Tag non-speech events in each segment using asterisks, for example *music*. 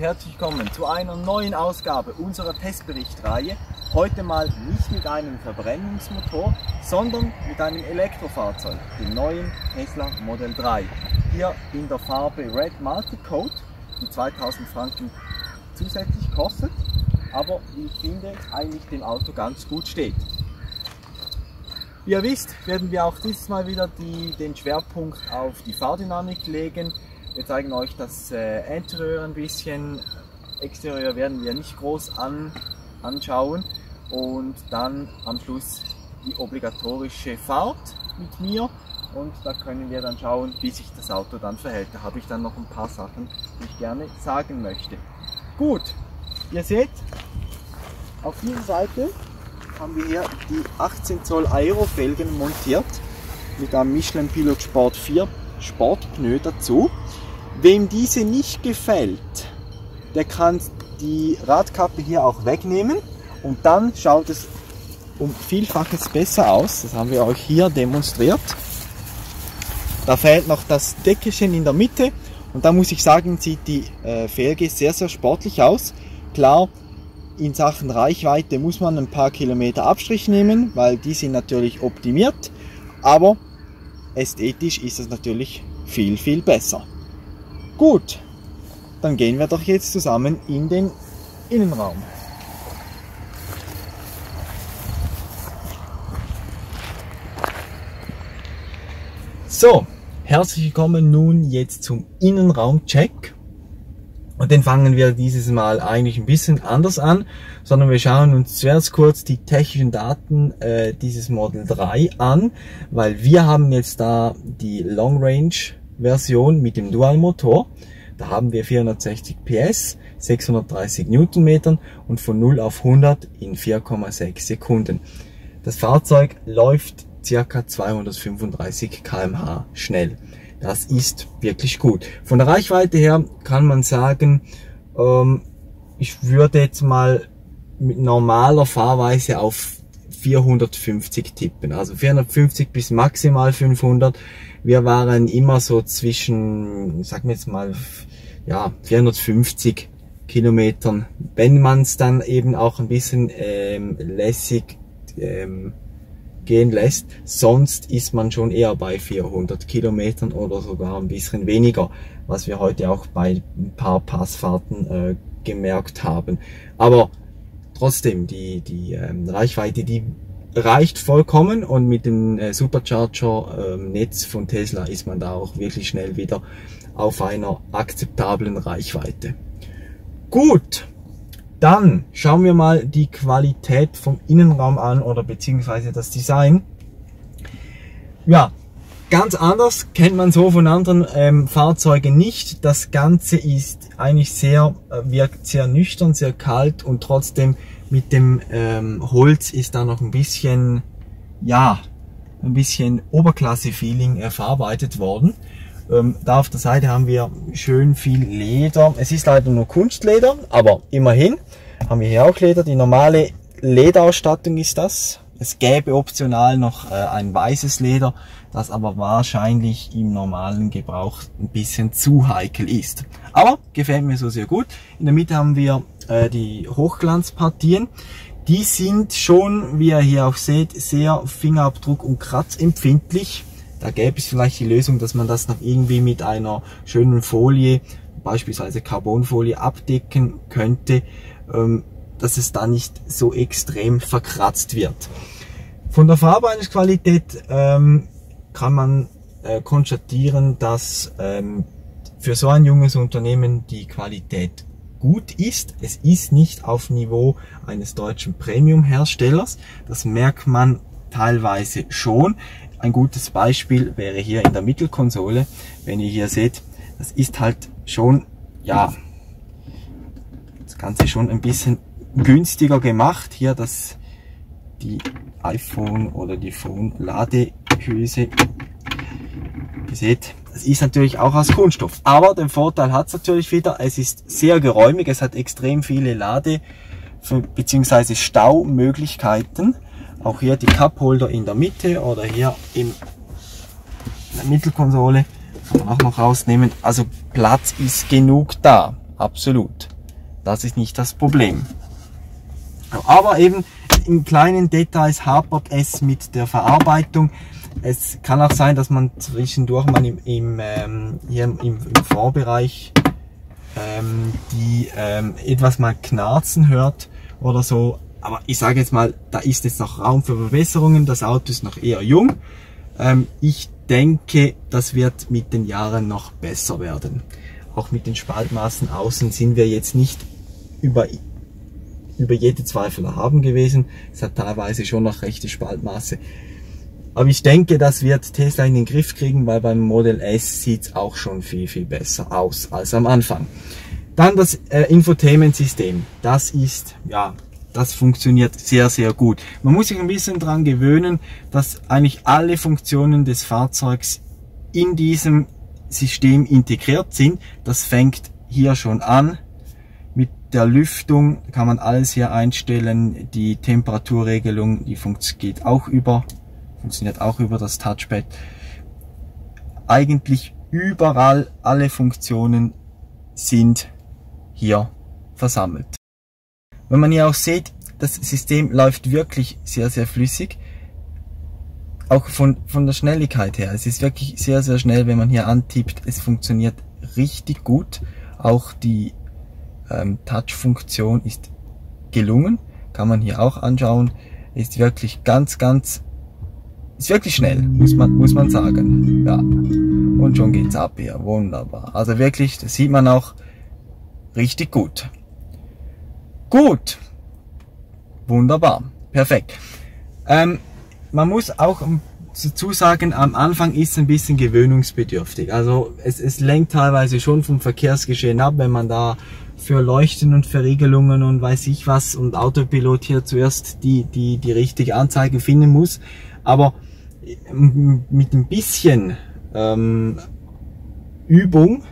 Herzlich willkommen zu einer neuen Ausgabe unserer Testberichtreihe. Heute mal nicht mit einem Verbrennungsmotor, sondern mit einem Elektrofahrzeug, dem neuen Tesla Model 3. Hier in der Farbe Red Multicode, die 2000 Franken zusätzlich kostet, aber wie ich finde, eigentlich dem Auto ganz gut steht. Wie ihr wisst, werden wir auch dieses Mal wieder die, den Schwerpunkt auf die Fahrdynamik legen. Wir zeigen euch das äh, Interieur ein bisschen. Exterieur werden wir nicht groß an, anschauen. Und dann am Schluss die obligatorische Fahrt mit mir. Und da können wir dann schauen, wie sich das Auto dann verhält. Da habe ich dann noch ein paar Sachen, die ich gerne sagen möchte. Gut, ihr seht, auf dieser Seite haben wir hier die 18 Zoll Aerofelgen montiert mit einem Michelin Pilot Sport 4 Sportpneu dazu. Wem diese nicht gefällt, der kann die Radkappe hier auch wegnehmen und dann schaut es um Vielfaches besser aus. Das haben wir euch hier demonstriert. Da fehlt noch das Deckelchen in der Mitte und da muss ich sagen, sieht die äh, Felge sehr, sehr sportlich aus. Klar, in Sachen Reichweite muss man ein paar Kilometer Abstrich nehmen, weil die sind natürlich optimiert, aber ästhetisch ist es natürlich viel, viel besser. Gut, dann gehen wir doch jetzt zusammen in den Innenraum. So, herzlich willkommen nun jetzt zum Innenraumcheck. Und den fangen wir dieses Mal eigentlich ein bisschen anders an, sondern wir schauen uns zuerst kurz die technischen Daten äh, dieses Model 3 an, weil wir haben jetzt da die Long Range Version mit dem Dual Motor. Da haben wir 460 PS, 630 Newtonmetern und von 0 auf 100 in 4,6 Sekunden. Das Fahrzeug läuft circa 235 kmh schnell. Das ist wirklich gut. Von der Reichweite her kann man sagen, ähm, ich würde jetzt mal mit normaler Fahrweise auf 450 tippen. Also 450 bis maximal 500. Wir waren immer so zwischen, sagen wir jetzt mal, ja, 450 Kilometern. Wenn man es dann eben auch ein bisschen ähm, lässig ähm, gehen lässt. Sonst ist man schon eher bei 400 Kilometern oder sogar ein bisschen weniger, was wir heute auch bei ein paar Passfahrten äh, gemerkt haben. Aber trotzdem, die, die ähm, Reichweite, die reicht vollkommen und mit dem äh, Supercharger-Netz ähm, von Tesla ist man da auch wirklich schnell wieder auf einer akzeptablen Reichweite. Gut, dann schauen wir mal die Qualität vom Innenraum an oder beziehungsweise das Design. Ja, ganz anders kennt man so von anderen ähm, Fahrzeugen nicht. Das Ganze ist eigentlich sehr, äh, wirkt sehr nüchtern, sehr kalt und trotzdem mit dem ähm, Holz ist da noch ein bisschen, ja, ein bisschen Oberklasse-Feeling äh, verarbeitet worden. Ähm, da auf der Seite haben wir schön viel Leder. Es ist leider nur Kunstleder, aber immerhin haben wir hier auch Leder. Die normale Lederausstattung ist das. Es gäbe optional noch äh, ein weißes Leder, das aber wahrscheinlich im normalen Gebrauch ein bisschen zu heikel ist. Aber gefällt mir so sehr gut. In der Mitte haben wir äh, die Hochglanzpartien. Die sind schon, wie ihr hier auch seht, sehr Fingerabdruck- und kratzempfindlich. Da gäbe es vielleicht die Lösung, dass man das noch irgendwie mit einer schönen Folie, beispielsweise Carbonfolie, abdecken könnte, ähm, dass es da nicht so extrem verkratzt wird. Von der Verarbeitungsqualität ähm, kann man äh, konstatieren, dass ähm, für so ein junges Unternehmen die Qualität gut ist. Es ist nicht auf Niveau eines deutschen Premium-Herstellers. Das merkt man teilweise schon. Ein gutes Beispiel wäre hier in der Mittelkonsole. Wenn ihr hier seht, das ist halt schon, ja, das Ganze schon ein bisschen günstiger gemacht. Hier das, die iPhone oder die Phone Ladehülse. Ihr seht, das ist natürlich auch aus Kunststoff. Aber den Vorteil hat es natürlich wieder, es ist sehr geräumig, es hat extrem viele Lade- bzw. Staumöglichkeiten. Auch hier die Cupholder in der Mitte oder hier in der Mittelkonsole kann man auch noch rausnehmen. Also Platz ist genug da, absolut. Das ist nicht das Problem. Aber eben in kleinen Details hapert es mit der Verarbeitung. Es kann auch sein, dass man zwischendurch mal im, im, ähm, hier im, im Vorbereich ähm, die ähm, etwas mal knarzen hört oder so. Aber ich sage jetzt mal, da ist jetzt noch Raum für Verbesserungen. Das Auto ist noch eher jung. Ähm, ich denke, das wird mit den Jahren noch besser werden. Auch mit den Spaltmaßen außen sind wir jetzt nicht über, über jede Zweifel erhaben gewesen. Es hat teilweise schon noch rechte Spaltmaße. Aber ich denke, das wird Tesla in den Griff kriegen, weil beim Model S sieht es auch schon viel, viel besser aus als am Anfang. Dann das äh, Infotainment-System. Das ist, ja, das funktioniert sehr, sehr gut. Man muss sich ein bisschen dran gewöhnen, dass eigentlich alle Funktionen des Fahrzeugs in diesem System integriert sind. Das fängt hier schon an. Der Lüftung kann man alles hier einstellen. Die Temperaturregelung, die geht auch über funktioniert auch über das Touchpad. Eigentlich überall alle Funktionen sind hier versammelt. Wenn man hier auch sieht, das System läuft wirklich sehr, sehr flüssig. Auch von, von der Schnelligkeit her. Es ist wirklich sehr, sehr schnell, wenn man hier antippt. Es funktioniert richtig gut. Auch die ähm, Touch-Funktion ist gelungen. Kann man hier auch anschauen. Ist wirklich ganz, ganz ist wirklich schnell, muss man, muss man sagen. Ja. Und schon geht's ab hier. Wunderbar. Also wirklich, das sieht man auch richtig gut. Gut. Wunderbar. Perfekt. Ähm, man muss auch dazu sagen, am Anfang ist es ein bisschen gewöhnungsbedürftig. Also es, es lenkt teilweise schon vom Verkehrsgeschehen ab, wenn man da für Leuchten und Verriegelungen und weiß ich was und Autopilot hier zuerst die, die, die richtige Anzeige finden muss. Aber mit ein bisschen ähm, Übung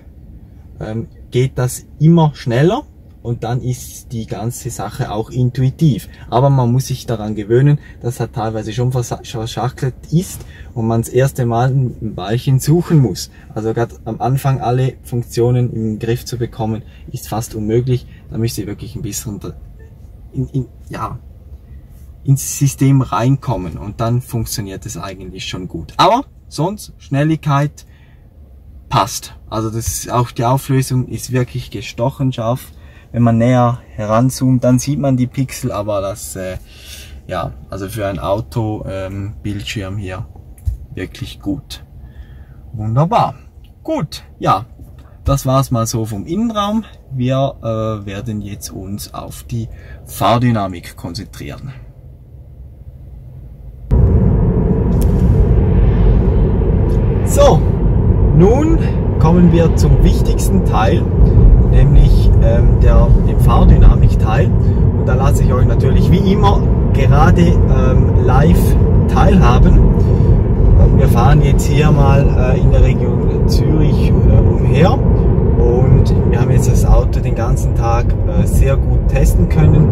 ähm, geht das immer schneller und dann ist die ganze Sache auch intuitiv. Aber man muss sich daran gewöhnen, dass er teilweise schon verschachtelt ist und man das erste Mal ein Weilchen suchen muss. Also gerade am Anfang alle Funktionen im Griff zu bekommen, ist fast unmöglich. Da müsst ihr wirklich ein bisschen in, in, ja, ins System reinkommen und dann funktioniert es eigentlich schon gut. Aber sonst Schnelligkeit passt. Also das auch die Auflösung ist wirklich gestochen scharf. Wenn man näher heranzoomt, dann sieht man die Pixel, aber das äh, ja, also für ein Auto ähm, hier wirklich gut. Wunderbar. Gut, ja, das war's mal so vom Innenraum. Wir äh, werden jetzt uns auf die Fahrdynamik konzentrieren. So, nun kommen wir zum wichtigsten Teil, nämlich ähm, der, dem Fahrdynamik-Teil. Und da lasse ich euch natürlich wie immer gerade ähm, live teilhaben. Wir fahren jetzt hier mal äh, in der Region Zürich äh, umher und wir haben jetzt das Auto den ganzen Tag äh, sehr gut testen können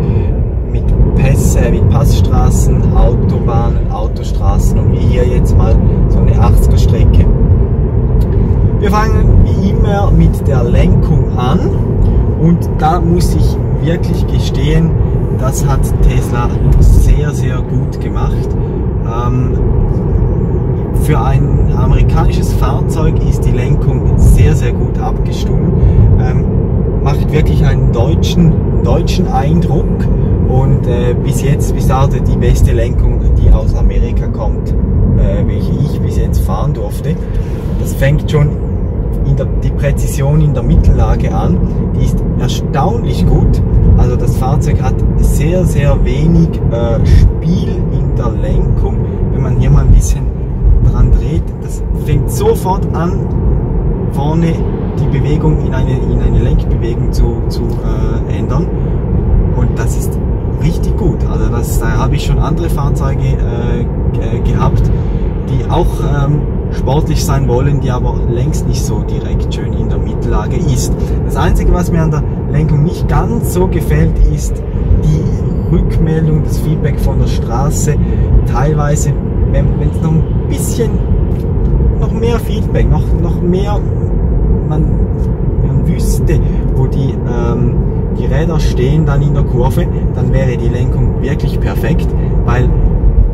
mit Pässe, mit Passstraßen, Autobahnen, Autostraßen und wie hier jetzt mal so eine 80er Strecke. Wir fangen wie immer mit der Lenkung an und da muss ich wirklich gestehen, das hat Tesla sehr, sehr gut gemacht. Ähm, für ein amerikanisches Fahrzeug ist die Lenkung sehr, sehr gut abgestimmt. Ähm, macht wirklich einen deutschen, deutschen Eindruck und äh, bis jetzt, bis dato die beste Lenkung, die aus Amerika kommt, äh, welche ich bis jetzt fahren durfte. Das fängt schon Präzision in der Mittellage an, die ist erstaunlich gut. Also das Fahrzeug hat sehr, sehr wenig äh, Spiel in der Lenkung. Wenn man hier mal ein bisschen dran dreht, das fängt sofort an, vorne die Bewegung in eine, in eine Lenkbewegung zu, zu äh, ändern. Und das ist richtig gut. Also das, da habe ich schon andere Fahrzeuge äh, gehabt, die auch ähm, sportlich sein wollen, die aber längst nicht so direkt schön in der Mittellage ist. Das Einzige, was mir an der Lenkung nicht ganz so gefällt, ist die Rückmeldung, das Feedback von der Straße. Teilweise, wenn es noch ein bisschen noch mehr Feedback, noch, noch mehr, man, man wüsste, wo die, ähm, die Räder stehen dann in der Kurve, dann wäre die Lenkung wirklich perfekt, weil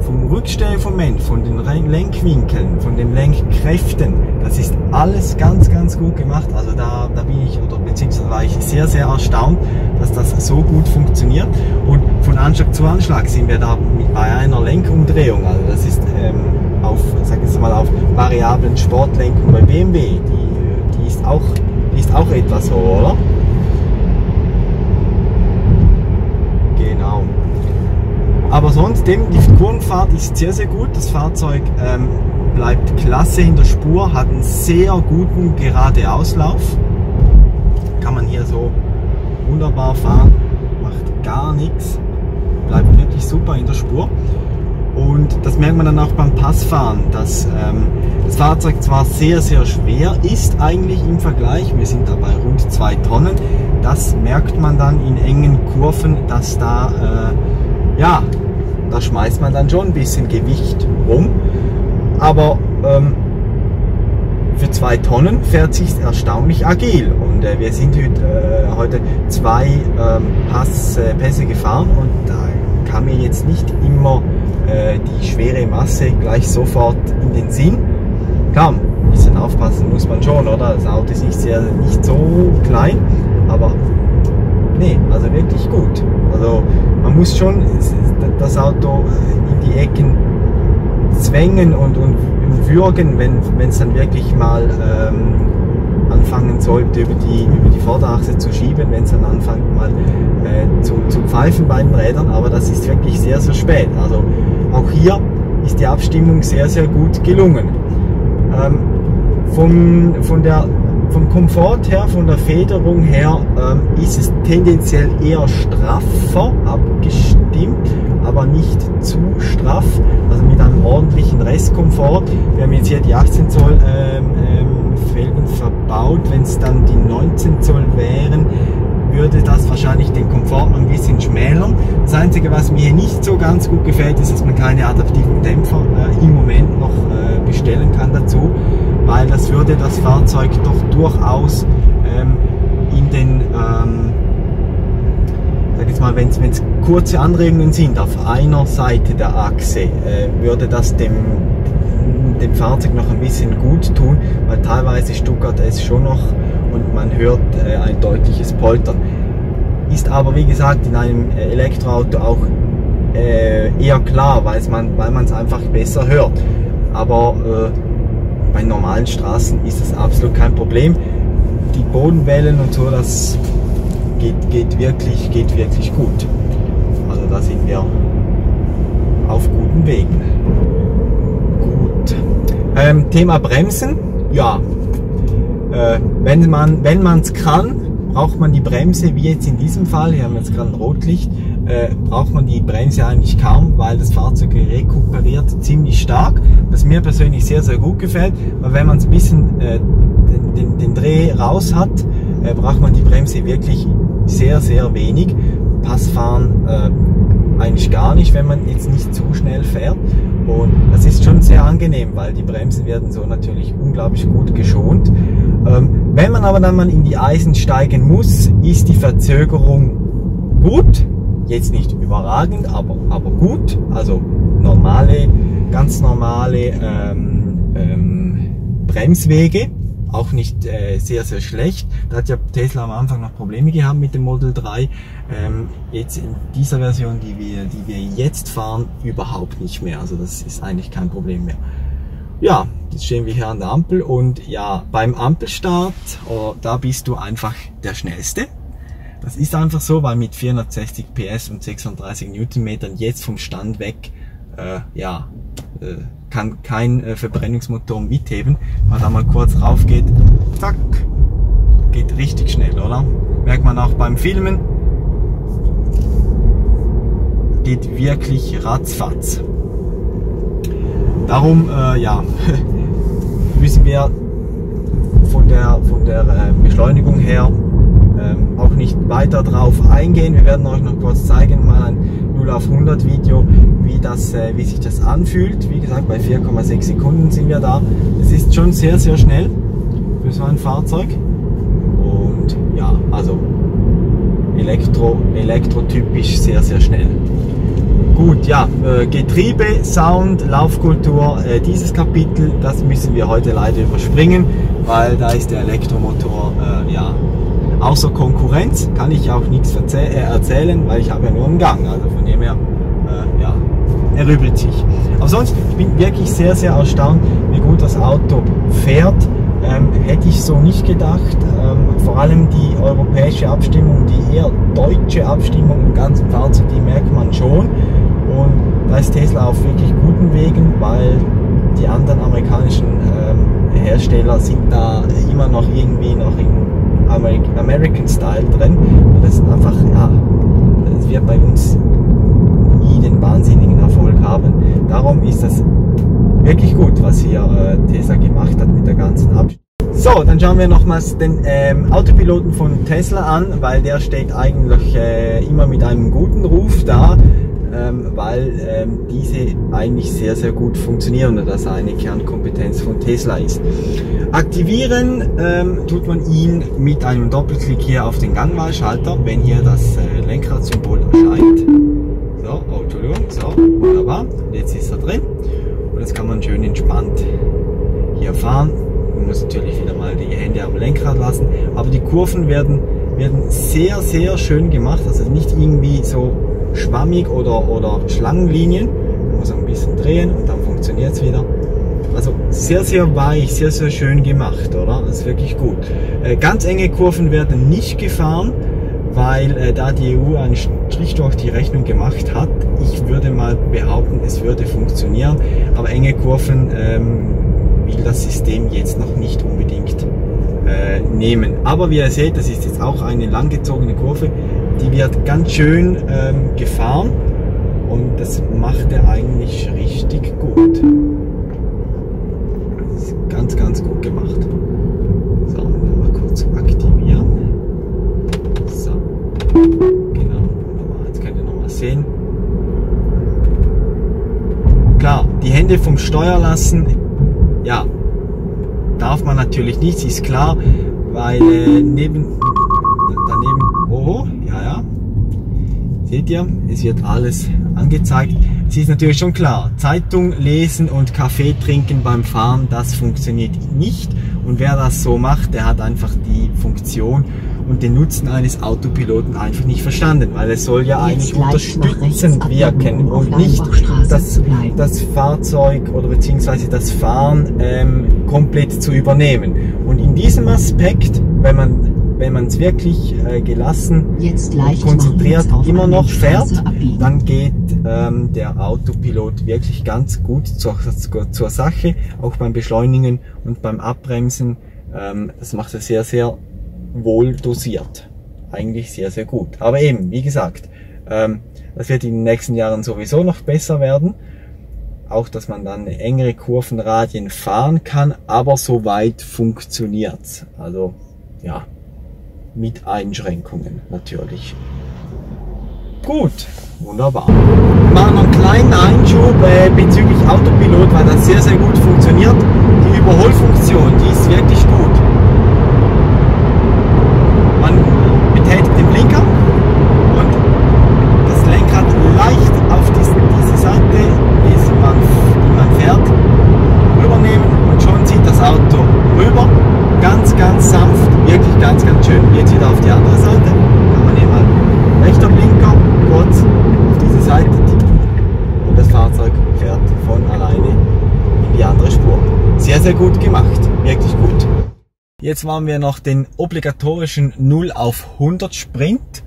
vom Rückstellmoment, von den Lenkwinkeln, von den Lenkkräften, das ist alles ganz, ganz gut gemacht. Also da, da bin ich, oder beziehungsweise war ich sehr, sehr erstaunt, dass das so gut funktioniert. Und von Anschlag zu Anschlag sind wir da bei einer Lenkumdrehung. Also das ist ähm, auf, sag ich mal, auf variablen Sportlenkung bei BMW. Die, die, ist auch, die ist auch etwas so, oder? Genau. Aber sonst, die Kurvenfahrt ist sehr, sehr gut. Das Fahrzeug ähm, bleibt klasse in der Spur, hat einen sehr guten gerade Auslauf. Kann man hier so wunderbar fahren, macht gar nichts, bleibt wirklich super in der Spur. Und das merkt man dann auch beim Passfahren, dass ähm, das Fahrzeug zwar sehr, sehr schwer ist eigentlich im Vergleich, wir sind dabei rund 2 Tonnen, das merkt man dann in engen Kurven, dass da äh, ja, da schmeißt man dann schon ein bisschen Gewicht rum. Aber ähm, für zwei Tonnen fährt sich erstaunlich agil. Und äh, wir sind heute, äh, heute zwei ähm, Pass, äh, Pässe gefahren und da kam mir jetzt nicht immer äh, die schwere Masse gleich sofort in den Sinn. Klar, ein bisschen aufpassen muss man schon, oder? Das Auto ist nicht, sehr, nicht so klein, aber nee, also wirklich gut. Also man muss schon das Auto in die Ecken zwängen und, und würgen, wenn es dann wirklich mal ähm, anfangen sollte, über die, über die Vorderachse zu schieben, wenn es dann anfängt mal äh, zu, zu pfeifen bei den Rädern, aber das ist wirklich sehr, sehr spät. Also auch hier ist die Abstimmung sehr, sehr gut gelungen. Ähm, vom, von der vom Komfort her, von der Federung her, ähm, ist es tendenziell eher straffer abgestimmt, aber nicht zu straff, also mit einem ordentlichen Restkomfort. Wir haben jetzt hier die 18 Zoll ähm, ähm, Felgen verbaut, wenn es dann die 19 Zoll wären, würde das wahrscheinlich den Komfort noch ein bisschen schmälern. Das Einzige, was mir hier nicht so ganz gut gefällt, ist, dass man keine adaptiven Dämpfer äh, im Moment noch äh, bestellen kann dazu weil das würde das Fahrzeug doch durchaus ähm, in den, ähm, sag jetzt mal, wenn es kurze Anregungen sind auf einer Seite der Achse, äh, würde das dem, dem Fahrzeug noch ein bisschen gut tun, weil teilweise stuckert es schon noch und man hört äh, ein deutliches Poltern. Ist aber wie gesagt in einem Elektroauto auch äh, eher klar, weil man es einfach besser hört. Aber äh, bei normalen Straßen ist das absolut kein Problem. Die Bodenwellen und so, das geht, geht, wirklich, geht wirklich gut. Also da sind wir auf guten Wegen. Gut. Ähm, Thema Bremsen. Ja, äh, wenn man es kann, braucht man die Bremse, wie jetzt in diesem Fall, hier haben wir jetzt gerade ein Rotlicht, äh, braucht man die Bremse eigentlich kaum, weil das Fahrzeug rekuperiert ziemlich stark, was mir persönlich sehr, sehr gut gefällt, weil wenn man ein bisschen äh, den, den, den, Dreh raus hat, äh, braucht man die Bremse wirklich sehr, sehr wenig. Passfahren äh, eigentlich gar nicht, wenn man jetzt nicht zu schnell fährt. Und das ist schon sehr angenehm, weil die Bremsen werden so natürlich unglaublich gut geschont. Ähm, wenn man aber dann mal in die Eisen steigen muss, ist die Verzögerung gut. Jetzt nicht überragend, aber, aber gut. Also normale, ganz normale ähm, ähm, Bremswege auch nicht äh, sehr, sehr schlecht. Da hat ja Tesla am Anfang noch Probleme gehabt mit dem Model 3. Ähm, jetzt in dieser Version, die wir, die wir jetzt fahren, überhaupt nicht mehr. Also das ist eigentlich kein Problem mehr. Ja, jetzt stehen wir hier an der Ampel und ja, beim Ampelstart, oh, da bist du einfach der Schnellste. Das ist einfach so, weil mit 460 PS und 36 Newtonmetern jetzt vom Stand weg, äh, ja, äh, kann kein äh, Verbrennungsmotor mitheben. Wenn man da mal kurz rauf geht, zack, geht richtig schnell, oder? Merkt man auch beim Filmen, geht wirklich ratzfatz. Darum, äh, ja, *laughs* müssen wir von der, von der äh, Beschleunigung her ähm, auch nicht weiter drauf eingehen. Wir werden euch noch kurz zeigen, mal ein 0 auf 100 Video, wie das, äh, wie sich das anfühlt. Wie gesagt, bei 4,6 Sekunden sind wir da. Es ist schon sehr, sehr schnell für so ein Fahrzeug. Und ja, also Elektro, elektrotypisch sehr, sehr schnell. Gut, ja, äh, Getriebe, Sound, Laufkultur, äh, dieses Kapitel, das müssen wir heute leider überspringen, weil da ist der Elektromotor, äh, ja, außer Konkurrenz kann ich auch nichts erzählen, weil ich habe ja nur einen Gang, also von dem her, ja, erübrigt sich. Aber sonst, ich bin wirklich sehr, sehr erstaunt, wie gut das Auto fährt. Ähm, hätte ich so nicht gedacht. Ähm, vor allem die europäische Abstimmung, die eher deutsche Abstimmung im ganzen Fahrzeug, die merkt man schon. Und da ist Tesla auf wirklich guten Wegen, weil die anderen amerikanischen ähm, Hersteller sind da immer noch irgendwie noch Ameri American Style drin. Und das ist einfach, ja, das wird bei uns nie den wahnsinnigen Erfolg haben. Darum ist das wirklich gut, was hier äh, Tesla gemacht hat mit der ganzen Abstimmung. So, dann schauen wir nochmals den ähm, Autopiloten von Tesla an, weil der steht eigentlich äh, immer mit einem guten Ruf da ähm, weil ähm, diese eigentlich sehr, sehr gut funktionieren und das eine Kernkompetenz von Tesla ist. Aktivieren ähm, tut man ihn mit einem Doppelklick hier auf den Gangwahlschalter, wenn hier das äh, Lenkradsymbol erscheint. So, oh, Entschuldigung, so, wunderbar. Und jetzt ist er drin und jetzt kann man schön entspannt hier fahren. Man muss natürlich wieder mal die Hände am Lenkrad lassen, aber die Kurven werden, werden sehr, sehr schön gemacht, also nicht irgendwie so schwammig oder, oder Schlangenlinien. Man muss ein bisschen drehen und dann funktioniert es wieder. Also sehr, sehr weich, sehr, sehr schön gemacht, oder? Das ist wirklich gut. Äh, ganz enge Kurven werden nicht gefahren, weil äh, da die EU einen Strich durch die Rechnung gemacht hat. Ich würde mal behaupten, es würde funktionieren, aber enge Kurven ähm, will das System jetzt noch nicht unbedingt äh, nehmen. Aber wie ihr seht, das ist jetzt auch eine langgezogene Kurve die wird ganz schön ähm, gefahren und das macht er eigentlich richtig gut. Ist ganz, ganz gut gemacht. So, mal kurz aktivieren. So, genau, jetzt könnt ihr nochmal sehen. Klar, die Hände vom Steuer lassen, ja, darf man natürlich nicht, ist klar, weil äh, neben, daneben. Seht ihr, es wird alles angezeigt. Es ist natürlich schon klar, Zeitung lesen und Kaffee trinken beim Fahren, das funktioniert nicht. Und wer das so macht, der hat einfach die Funktion und den Nutzen eines Autopiloten einfach nicht verstanden, weil es soll ja Jetzt eigentlich unterstützend wirken und nicht das, das Fahrzeug oder beziehungsweise das Fahren ähm, komplett zu übernehmen. Und in diesem Aspekt, wenn man wenn man es wirklich äh, gelassen und konzentriert immer noch fährt, dann geht ähm, der Autopilot wirklich ganz gut zur, zur Sache, auch beim Beschleunigen und beim Abbremsen. Ähm, das macht er sehr, sehr wohl dosiert. Eigentlich sehr, sehr gut. Aber eben, wie gesagt, ähm, das wird in den nächsten Jahren sowieso noch besser werden. Auch, dass man dann engere Kurvenradien fahren kann, aber soweit funktioniert's. Also, ja, mit Einschränkungen natürlich. Gut, wunderbar. Wir machen noch einen kleinen Einschub äh, bezüglich Autopilot, weil das sehr, sehr gut funktioniert. Die Überholfunktion, die ist wirklich gut. Man betätigt den Blinker und das Lenkrad leicht auf diese, diese Seite, die man, die man fährt, rübernehmen und schon zieht das Auto rüber. Ganz, ganz sanft, wirklich ganz, ganz schön. Jetzt wieder auf die andere Seite. Kann man eben mal rechter Blinker kurz auf diese Seite tippen und das Fahrzeug fährt von alleine in die andere Spur. Sehr, sehr gut gemacht. Wirklich gut. Jetzt waren wir noch den obligatorischen 0 auf 100 Sprint.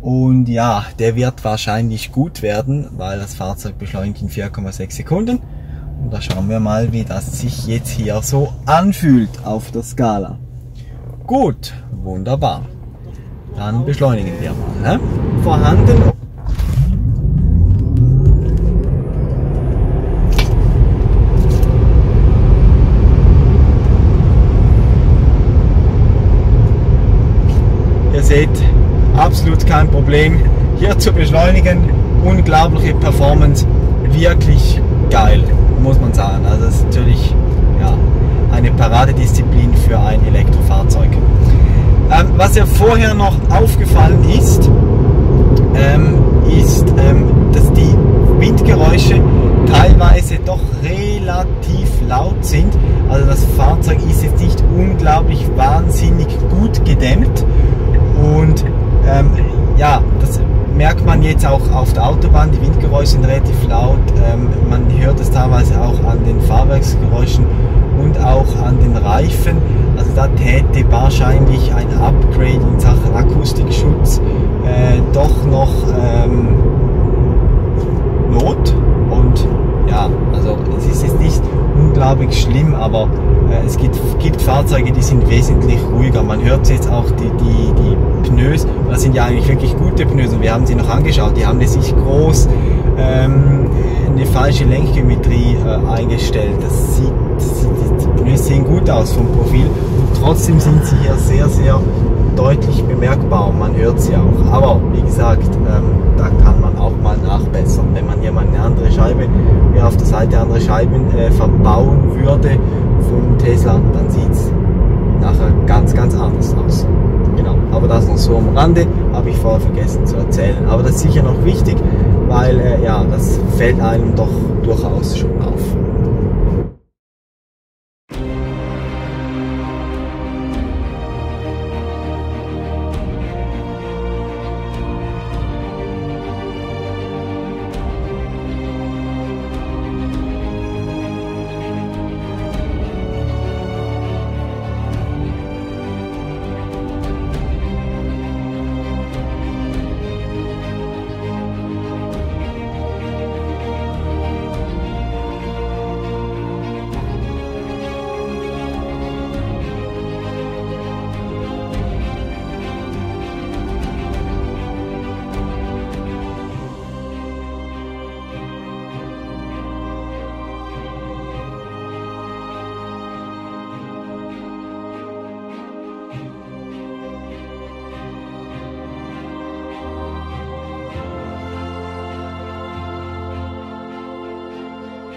Und ja, der wird wahrscheinlich gut werden, weil das Fahrzeug beschleunigt in 4,6 Sekunden. Und da schauen wir mal, wie das sich jetzt hier so anfühlt auf der Skala. Gut, wunderbar. Dann beschleunigen wir mal. Ne? Vorhanden. Ihr seht, absolut kein Problem hier zu beschleunigen. Unglaubliche Performance wirklich geil, muss man sagen. Also das ist natürlich ja, eine Paradedisziplin für ein Elektrofahrzeug. Ähm, was ja vorher noch aufgefallen ist, ähm, ist, ähm, dass die Windgeräusche teilweise doch relativ laut sind. Also das Fahrzeug ist jetzt nicht unglaublich wahnsinnig gut gedämmt und ähm, ja, das merkt man jetzt auch auf der Autobahn. Die Windgeräusche sind relativ laut. Ähm, man hört es teilweise auch an den Fahrwerksgeräuschen und auch an den Reifen. Also da täte wahrscheinlich ein Upgrade in Sachen Akustikschutz äh, doch noch ähm, Not. Und ja, also es ist jetzt nicht unglaublich schlimm, aber äh, es gibt, gibt, Fahrzeuge, die sind wesentlich ruhiger. Man hört jetzt auch die, die, die Pneus, das sind ja eigentlich wirklich gute Pneus und wir haben sie noch angeschaut, die haben sich groß ähm, eine falsche Lenkgeometrie äh, eingestellt. Das sieht, das sieht, die Pneus sehen gut aus vom Profil und trotzdem sind sie hier sehr, sehr deutlich bemerkbar. Man hört sie auch. Aber wie gesagt, ähm, da kann man auch mal nachbessern. Wenn man hier mal eine andere Scheibe, wie auf der Seite andere Scheiben äh, verbauen würde vom Tesla, dann sieht es nachher ganz, ganz anders aus. Genau, aber das noch so am Rande, habe ich vorher vergessen zu erzählen. Aber das ist sicher noch wichtig, weil äh, ja, das fällt einem doch durchaus schon auf.